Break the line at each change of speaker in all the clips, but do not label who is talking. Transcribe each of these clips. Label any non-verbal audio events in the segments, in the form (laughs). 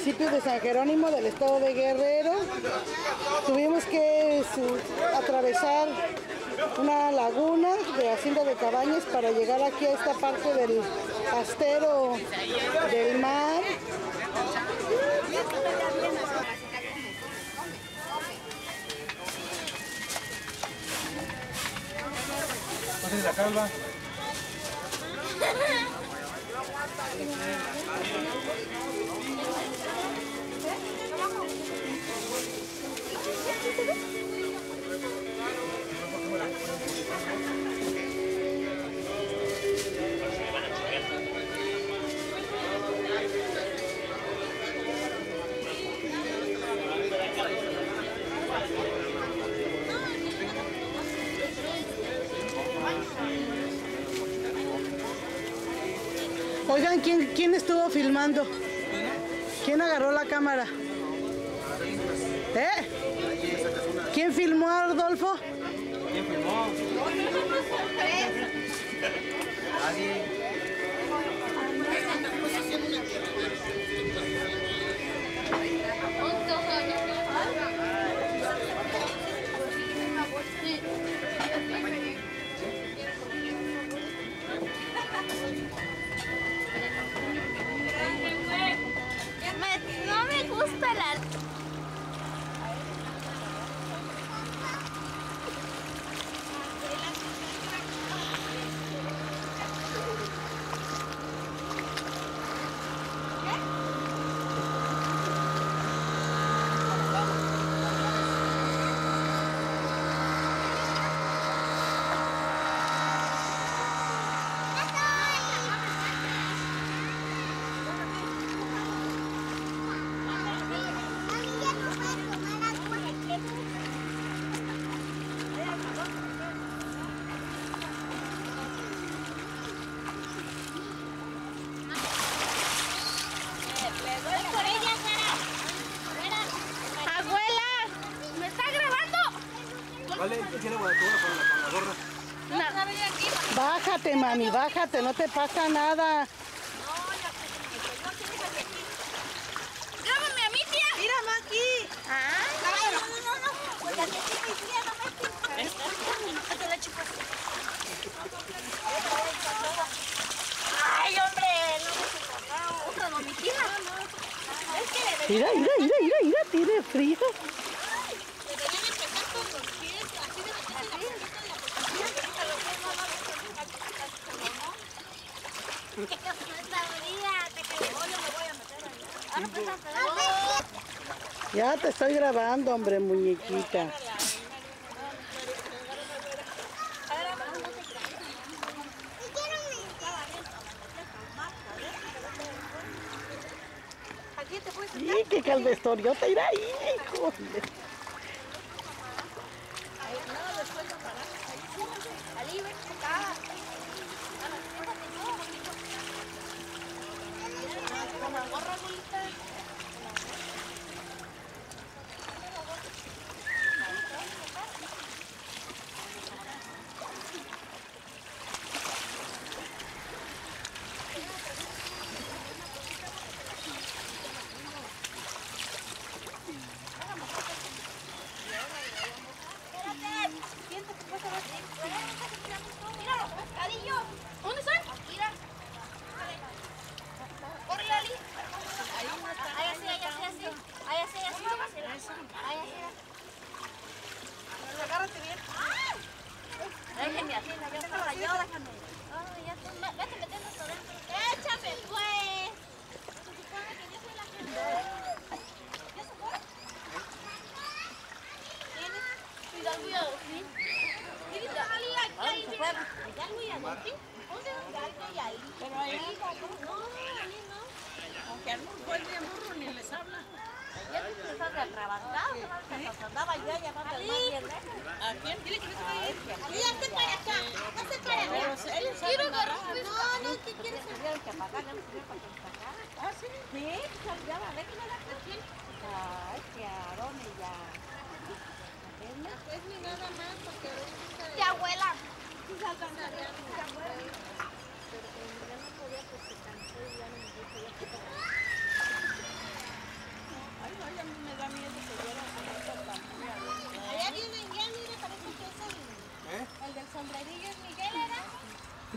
del municipio de San Jerónimo del estado de Guerrero. Tuvimos que su- atravesar una laguna de Hacienda de Cabañas para llegar aquí a esta parte del astero del mar.
La calva. (laughs)
Oigan, ¿quién, quién estuvo filmando? ¿Quién agarró la cámara? ¿Eh? ¿Quién filmó a Rodolfo?
Nadie.
La
con la, con la gorra?
No.
Bájate, mami, bájate, no te pasa nada.
Grábame a mi tía. Mira, aquí. Ah. No, no, no, no. Pues la que tiene mi tía, no me la. Ay, hombre, no me le
Mira, mira, mira, mira, mira, tiene frío.
deberían empezar con los pies, así de meterse la puntita de la puntita. Los pies no, no, ¿Qué cosa no está fría? Te que yo me voy a meter allá. Ahora pues,
Ya te estoy grabando, hombre, muñequita.
Te
Y qué caldestoriota irá ahí, hijo.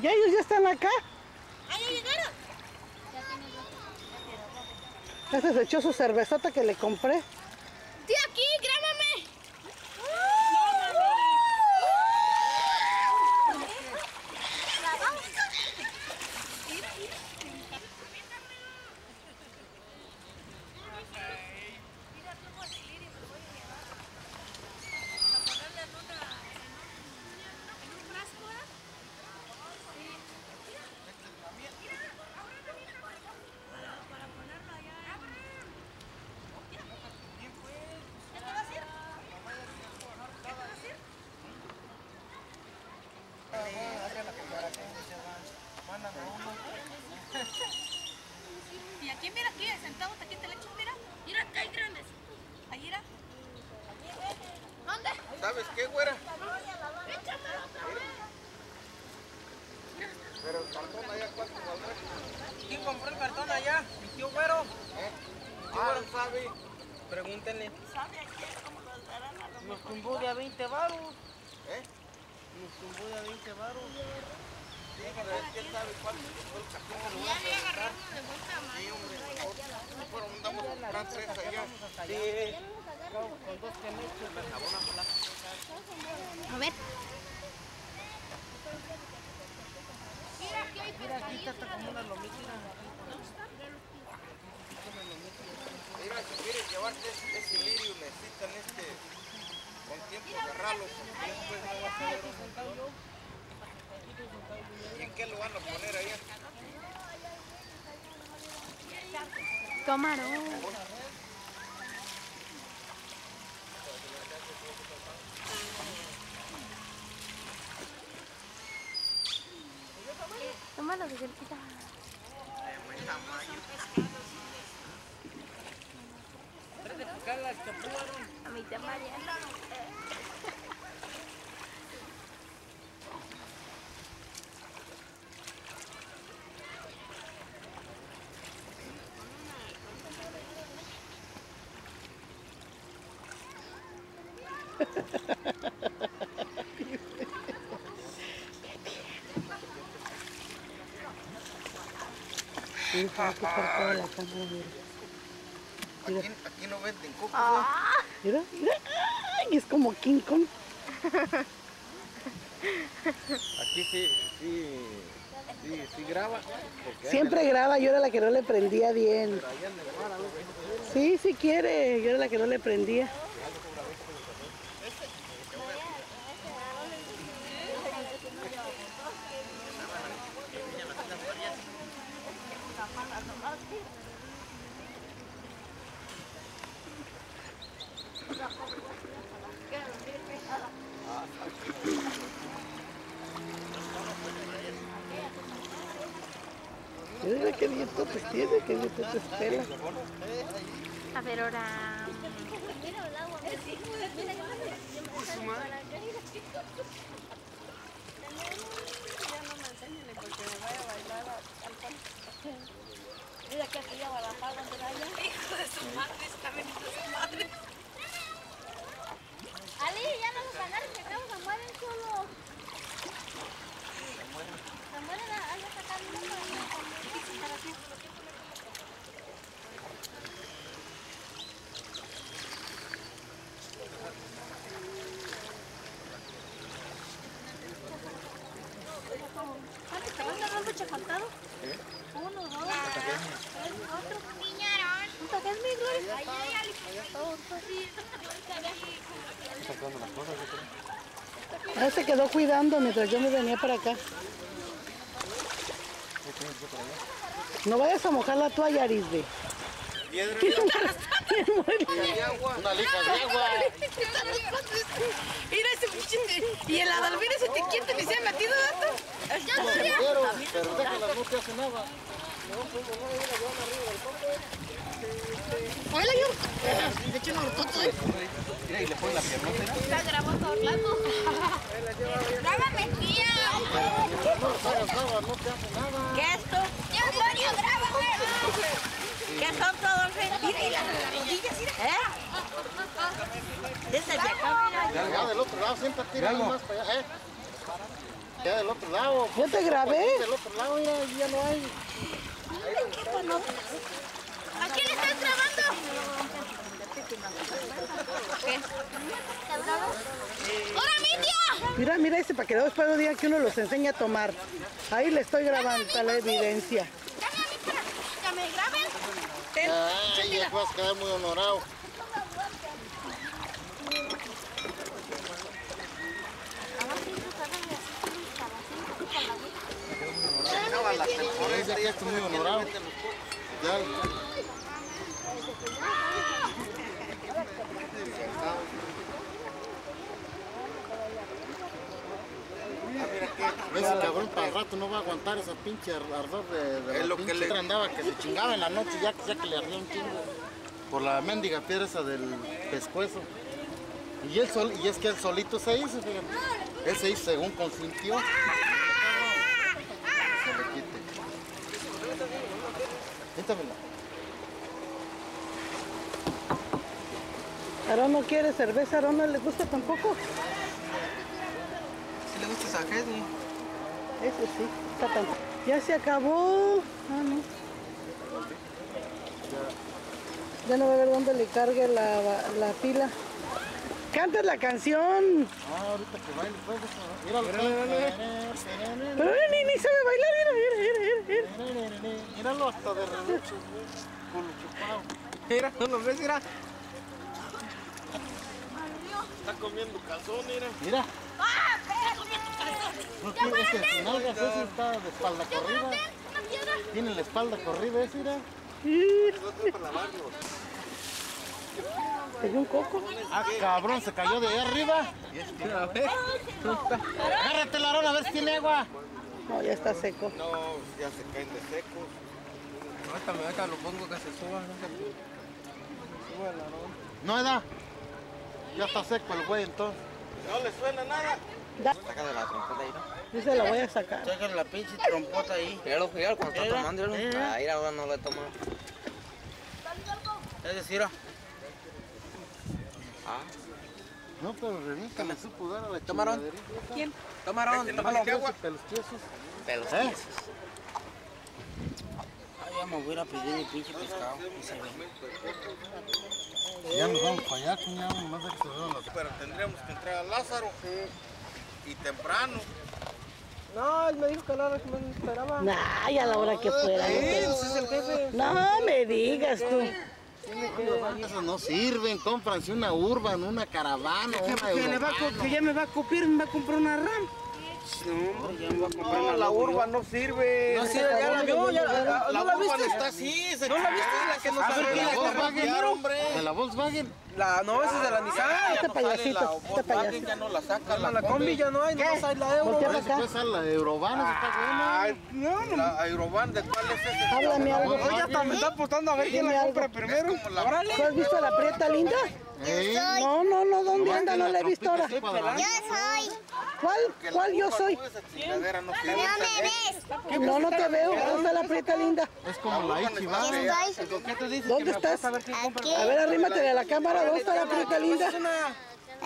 ¿Ya
ellos ya están acá?
Ah, ya llegaron. Ya
se echó su cervezota que le compré.
¡Estoy aquí! ¡Grábame!
Y aquí, mira, aquí, sentados aquí te le echo, mira. Mira, acá hay grandes. Ahí, mira.
¿Dónde?
¿Sabes qué, güera? Pero el cartón allá, ¿cuánto valdrá? ¿Quién compró el cartón allá? Mi tío güero. ¿Eh? Ah, no sabe. Pregúntenle.
Nos tumbó de a 20 varos.
¿Eh?
Nos tumbó de a 20 varos.
Dígale, ¿quién sabe cuánto costó el cartón? Se lo voy a preguntar. Sí, hombre. Nosotros andamos comprando tres allá. Sí.
Con dos canechos.
A ver.
Mira, aquí está hasta como una lomita.
Mira, si quieres llevarte ese, lirio, necesitan este. Con tiempo agarrarlo, porque después no vas a ver. ¿Y en qué lo van a poner allá?
Camarón. Tómalo de cerquita. A mi tía
Quitar toda la cámara, mira.
Aquí, aquí no venden coco.
Ah.
Mira, mira. Ay, es como King Kong.
Aquí sí, sí, sí, sí graba.
Siempre graba, yo era la que no le prendía bien. Sí, sí quiere, yo era la que no le prendía. Mira qué dietotes tiene, qué pela.
A ver, ahora.
Mira que aquí a Guadalajara, donde vaya. Hijo de su madre, está veniendo su madre.
Ali, ya no los agarren, que acá se mueren solo. Se mueren a allá sacando para aquí.
¿Te vas a dar mucho contado? Uno, dos, tres, otro.
Piñaron.
¿Punta que es mi gloria?
Ay, ay, Ali.
Ah, se quedó cuidando mientras yo me venía para acá. No vayas a mojar la toalla, Arisbe.
Piedra.
Una lija de agua.
Mira ese pinche. Y el Adalvin ese te quieto ni se ha metido dato.
Yo sabía.
Pero, pero déjalas, no te hace nada.
Hola, yo. De hecho, no rototo.
Está grabando Orlando. Grábame, (laughs) tía.
No hagas nada, no te hace nada.
¿Qué es esto? Ya, Antonio, grábame. ¿Qué son todos? Mira, y las rodillas, mira. ¿Eh? Desde acá, mira.
Ya del otro lado, siempre tira más para allá, ¿eh? Ya del otro lado.
Yo te grabé.
Del otro lado, mira, ya no hay.
¿A quién estás grabando? ¿Qué? ¡Hola, mi tía!
Mira, mira ese para que después un día que uno los enseña a tomar. Ahí le estoy grabando está la evidencia.
Dame a mí para que me graben.
Ay, ya vas a quedar muy honorado. Ahí ya estoy muy honorado. Ya. Ese cabrón para el rato no va a aguantar esa pinche ar- ardor de, de
Es
la
lo que le-
andaba que se chingaba en la noche ya, ya que le ardía un chingo por la mendiga piedra esa del pescuezo. Y, él sol, y es que él solito se hizo, fíjate. Él se hizo según consintió. Se le quite. Quítamela.
Aarón no quiere cerveza, Aarón no le gusta tampoco.
Si le gusta esa Henry.
Eso sí, está tan... Ya se acabó. Ah, no. Ya no va a ver dónde le cargue la, la pila. Canta la canción.
Ah, ahorita que baile, pues, eso. Míralo.
Pero ni, ni sabe bailar. Mira, mira, mira, mira, mira.
Míralo hasta de chupado.
Mira, no lo ves, mira.
Está comiendo calzón, mira.
Mira. No tiene ese nalgas, ese está de espalda corrida.
Una piedra.
Tiene la espalda corrida ese, mira.
¿Te dio un coco?
Ah, cabrón, se cayó de ahí arriba.
A ver.
Agárrate la arona a ver si tiene agua.
No, ya está seco.
No, ya se caen de secos.
Ahorita me ahorita lo pongo que se suba. No se suba.
No, edad. Ya está seco el güey entonces.
No le suena nada.
Saca de la trompeta ahí, ¿no?
Yo se la voy a sacar.
Saca la pinche trompota ahí. Míralo, míralo cuando está tomando, míralo. Ahí ahora no le toma. Es decir, ah.
No, pero revienta, me supo dar a la
Tomaron. ¿Quién? Tomaron,
¿no
tómalo.
pediste agua?
Pelos tiesos.
Pelos tiesos. Ay, ya me voy a ir a pedir mi pinche pescado. y se ve.
Ya nos vamos para allá, cuñado. Más de que se vean las...
Pero tendríamos que entrar a Lázaro. Y temprano.
No, él me dijo que a la hora que me esperaba.
Nah, y a la hora que fuera. no te-
Ese es el jefe.
No me digas tú.
Esos no sirven, cómpranse una urban, una caravana, una
que ya me va a copiar, me va a comprar una RAM. No, hombre, ya me va a comprar una
la urba no sirve.
No sirve, ya la vio, ya la,
La
¿no viste?
está así. Se
¿No la viste? La que nos
A ver,
arregla
¿quién
la
Volkswagen,
hombre?
De la Volkswagen.
La, no, esa es de la Nissan.
Este payasito, este payasito.
Ya no la saca
La, combi ya no hay, no hay la Euro.
Por a la Eurobano, se está buena.
Ay, la Aeroban, ¿de cuál es ese?
Háblame algo.
Oye, hasta me está apostando a ver quién la compra primero.
¿Tú has visto a la prieta linda?
¿Eh?
No, no, no, ¿dónde anda? No la he visto ahora.
cuadradita.
soy.
¿Cuál? ¿Cuál yo soy?
No
me ves.
No, no te veo. ¿Dónde está la prieta linda?
Es como la Ichiban.
¿Qué tú dices?
¿Dónde estás?
a ver
arrímate a la cámara. ¿Dónde está la prieta linda?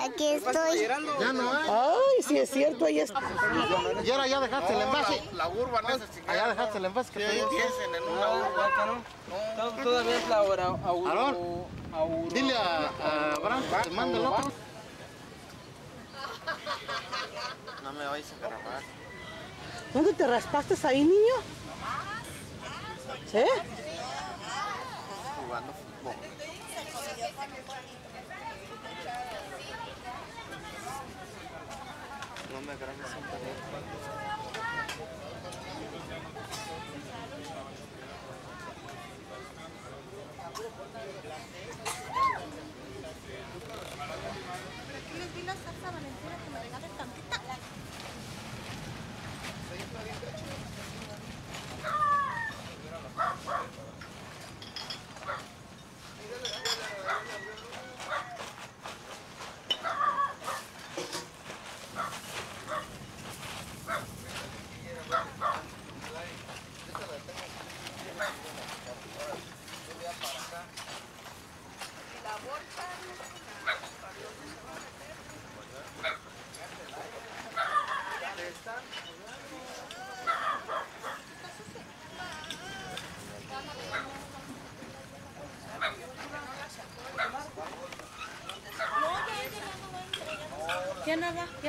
Aquí estoy.
Ya no hay.
Ay, sí es cierto, ahí está.
Y ahora ya dejaste el envase.
La urban esa
Allá
chingadera.
dejaste el envase que te dio.
Piensen en una urban.
No, Todavía es la hora.
Aarón. Dile a, a Abraham que te mande el otro.
No me vais a grabar.
¿Dónde te raspaste ahí, niño? ¿Sí?
Jugando fútbol. No me grabes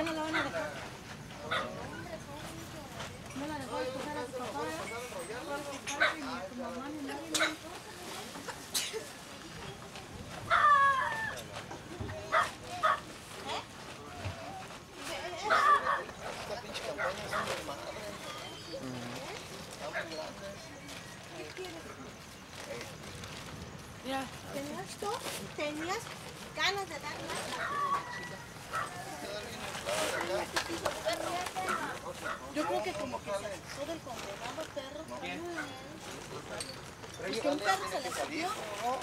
nada, ya no la van a dejar. No la dejó escoger a su papá. No a su papá, ni a su mamá, ni nadie. ni a-
¿Tenías tú? ¿Tenías ganas de dar Yo creo que como que se asustó del condenado perro. ¿Y que un perro se le salió? Ah.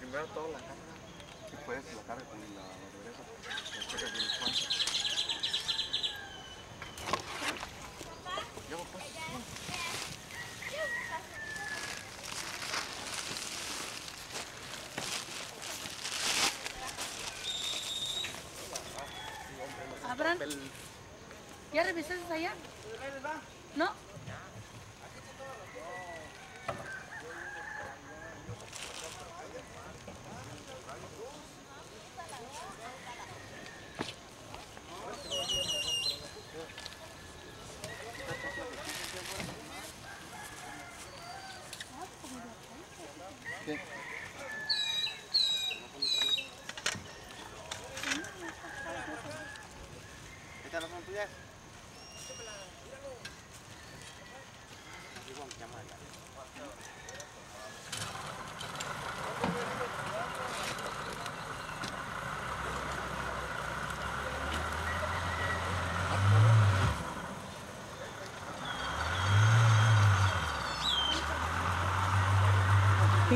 Primero todo la cámara. Si puedes, la carga con la regresa. La checa que les cuenta. Llevo pues.
Abraham, ¿ya revisaste allá? No.
¿Estas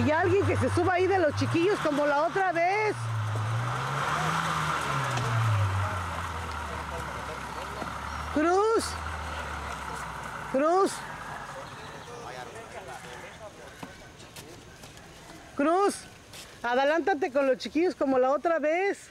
Y alguien que se suba ahí de los chiquillos como la otra vez. Cruz. Cruz. Cruz. Adelántate con los chiquillos como la otra vez.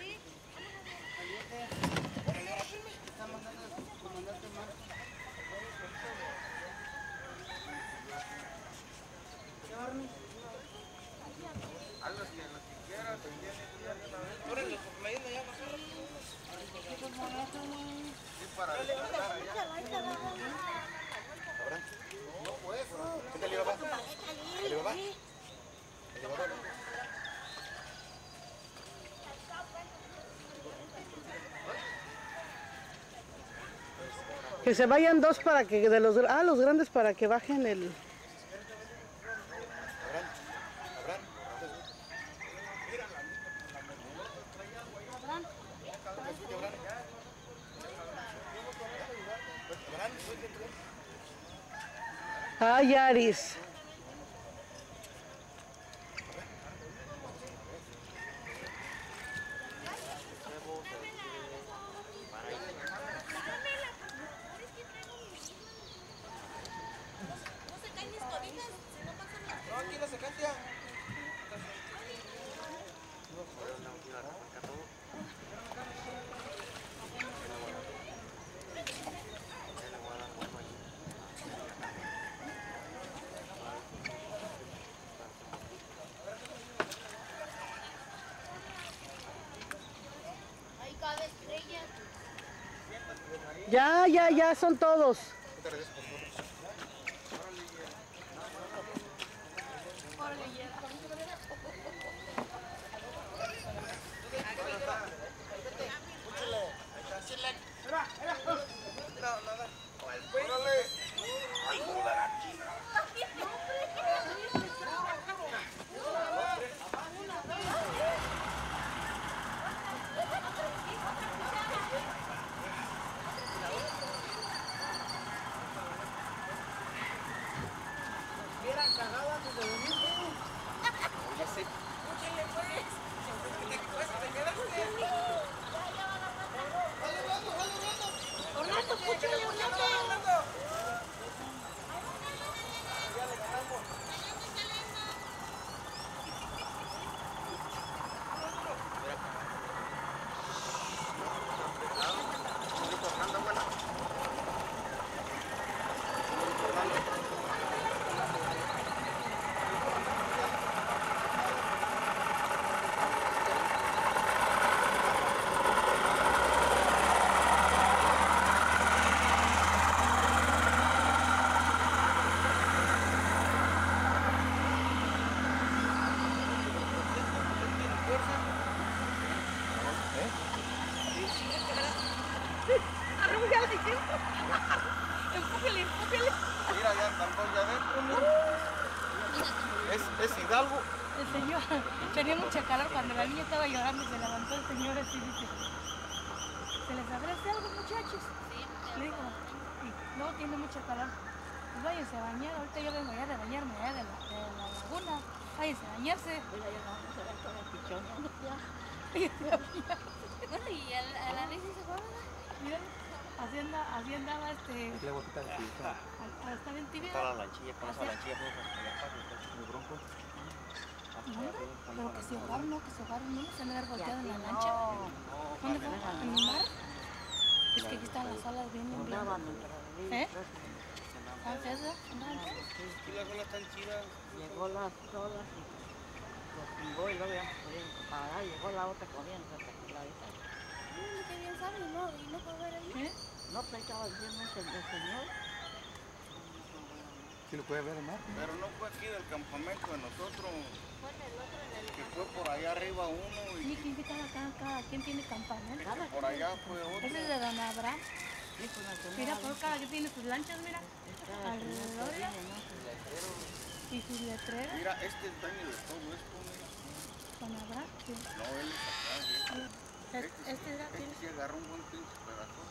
Que se vayan dos para que de los ah, los grandes para que bajen el Ay, Aris.
No se caen mis cobijas, si no pasan las
No, aquí la secancia.
Ahí cabe estrella.
Ya, ya, ya son todos.
Váyanse a bañarse. (laughs)
Bueno, y el, el análisis se fue, ¿verdad?
Miren, así, anda, así andaba este...
A
a- a- Está bien tibia.
Está la lanchilla, con esa lanchilla fue hasta allá para el bronco.
No, pero que se ahogaron, no, que se ahogaron, no se han de haber volteado en la lancha. ¿Dónde fue? ¿En el mar? Es que aquí están las olas bien, bien, bien. ¿Eh?
Las olas están chidas.
Llegó las olas y los tumbó y luego ya no parar. Llegó la otra corriente hasta que la esa.
Mm, qué bien sabe, y no, y no puedo ver ahí.
¿Eh?
No te estaba el señor.
¿Sí lo puede ver el mar?
Pero no fue aquí del campamento de nosotros. Que fue por allá arriba uno
Sí,
y
que invitan acá, cada quien tiene campamento.
que por allá fue otro.
Ese es de Don Abraham.
La.
Mira, por cada quien tiene sus lanchas, mira. Alrededor. Y sus letreros.
Mira, este es de todo esto.
Abraham. sí.
No, él es acá. ¿sí?
Este- Este era
Este sí agarró un buen pinche pedazo.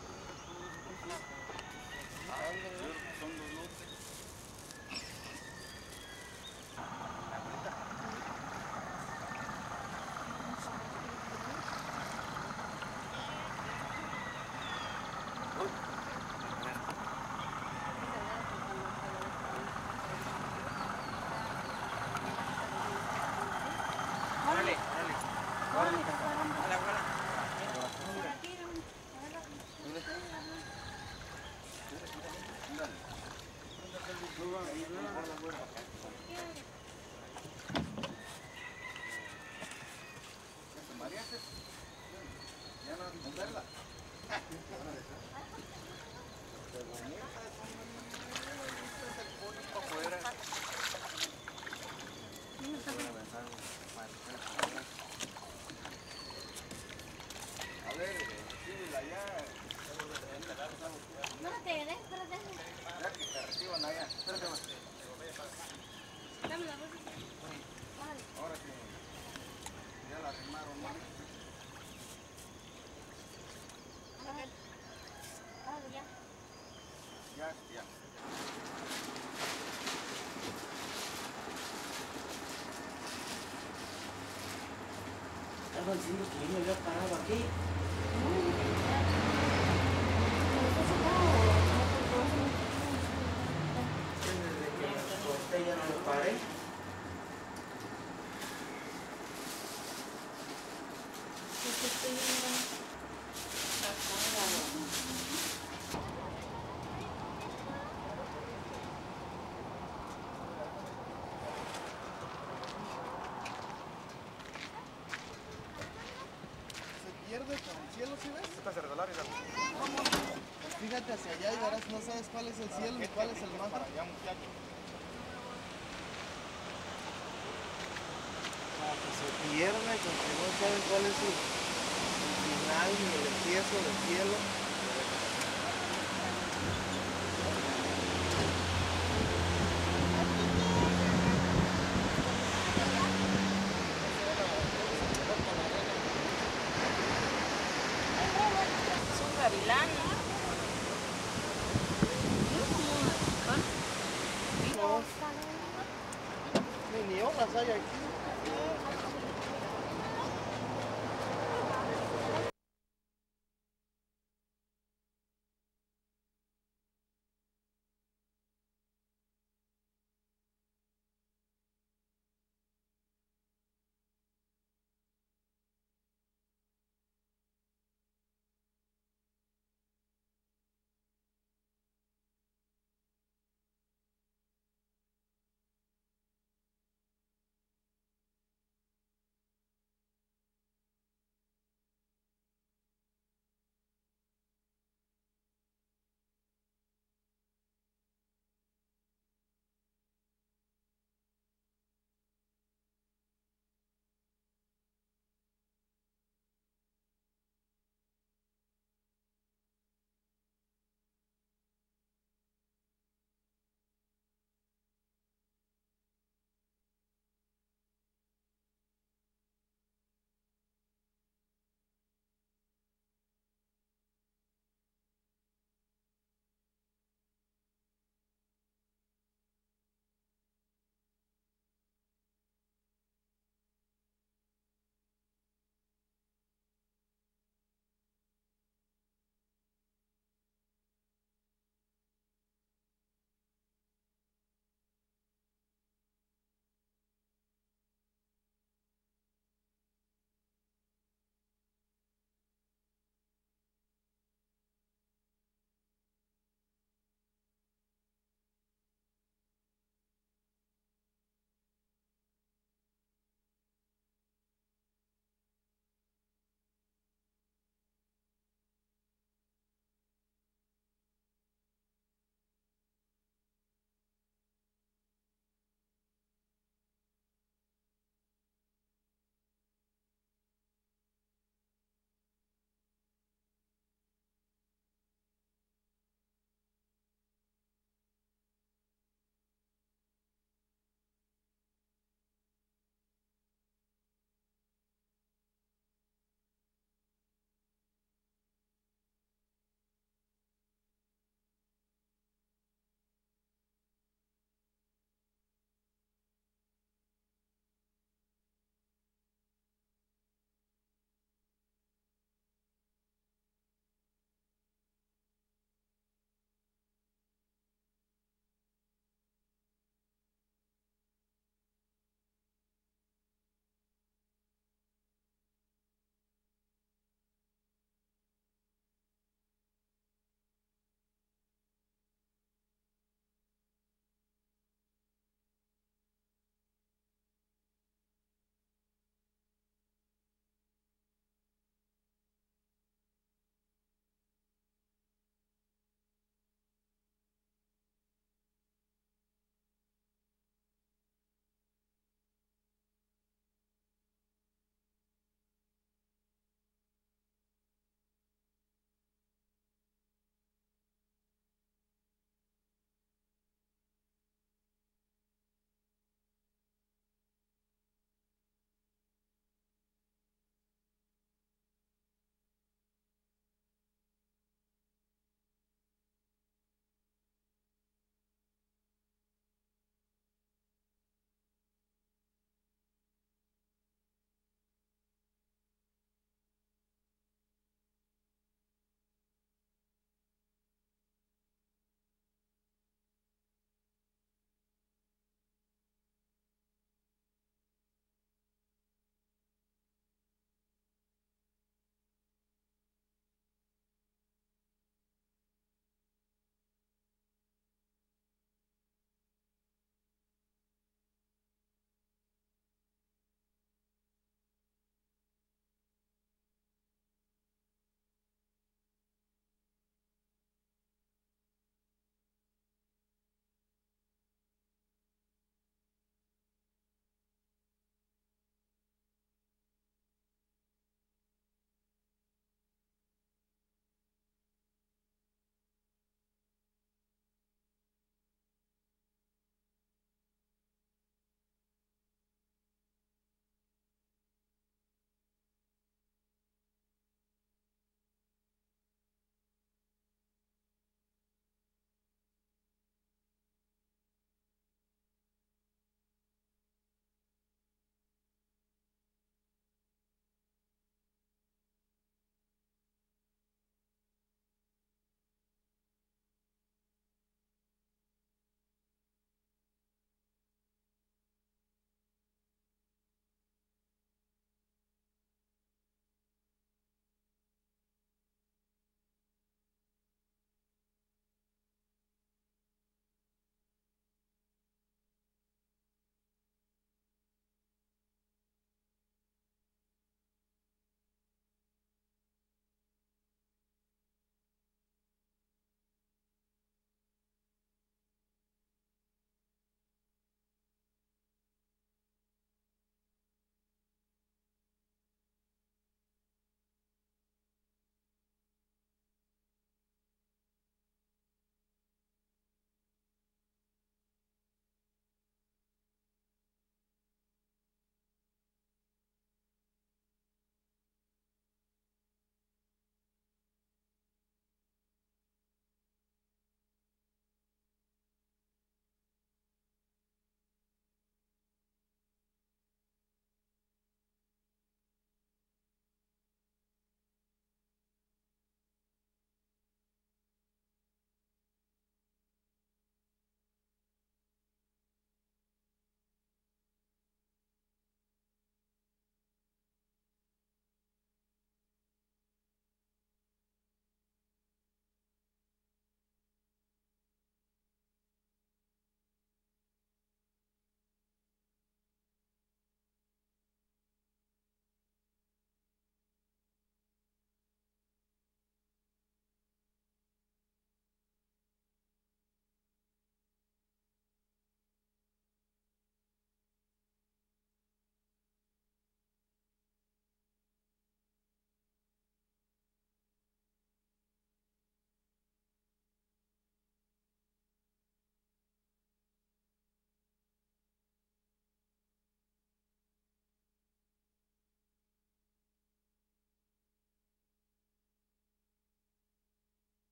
Ah, creo que son dos lotes. María, ya no con verla. A ver, síguela ya.
No te dejes, espérate.
Ya que te reciban allá. Espérate, va.
Dame la bolsa.
Ahora que ya la arrimaron, ¿no?
Ah, ya.
Ya, ya.
Diciendo que yo me parado aquí. Desde que me acosté ya no me paré.
se pierde con el cielo, ¿sí ves? Pues fíjate hacia allá y verás, no sabes cuál es el cielo ni cuál es el mar.
Para allá, muchachos.
Como que se pierde, como que no saben cuál es el final ni el empiezo del cielo.